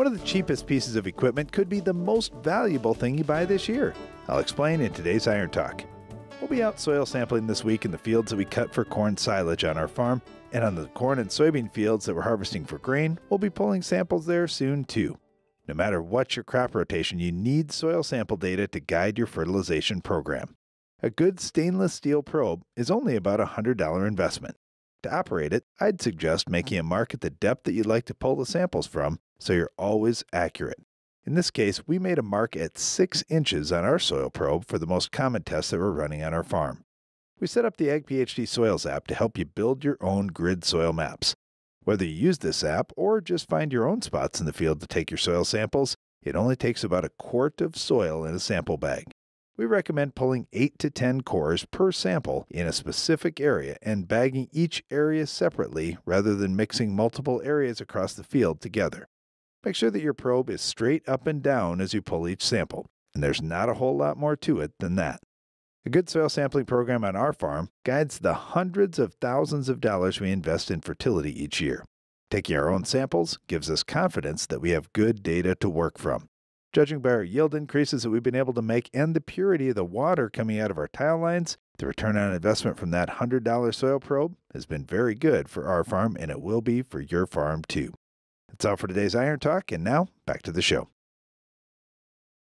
One of the cheapest pieces of equipment could be the most valuable thing you buy this year. I'll explain in today's Iron Talk. We'll be out soil sampling this week in the fields that we cut for corn silage on our farm, and on the corn and soybean fields that we're harvesting for grain, we'll be pulling samples there soon too. No matter what your crop rotation, you need soil sample data to guide your fertilization program. A good stainless steel probe is only about a $100 investment. To operate it, I'd suggest making a mark at the depth that you'd like to pull the samples from so you're always accurate. In this case, we made a mark at 6 inches on our soil probe for the most common tests that we're running on our farm. We set up the Ag PhD Soils app to help you build your own grid soil maps. Whether you use this app or just find your own spots in the field to take your soil samples, it only takes about a quart of soil in a sample bag. We recommend pulling 8 to 10 cores per sample in a specific area and bagging each area separately rather than mixing multiple areas across the field together. Make sure that your probe is straight up and down as you pull each sample, and there's not a whole lot more to it than that. A good soil sampling program on our farm guides the hundreds of thousands of dollars we invest in fertility each year. Taking our own samples gives us confidence that we have good data to work from. Judging by our yield increases that we've been able to make and the purity of the water coming out of our tile lines, the return on investment from that $100 soil probe has been very good for our farm and it will be for your farm too. That's all for today's Iron Talk, and now back to the show.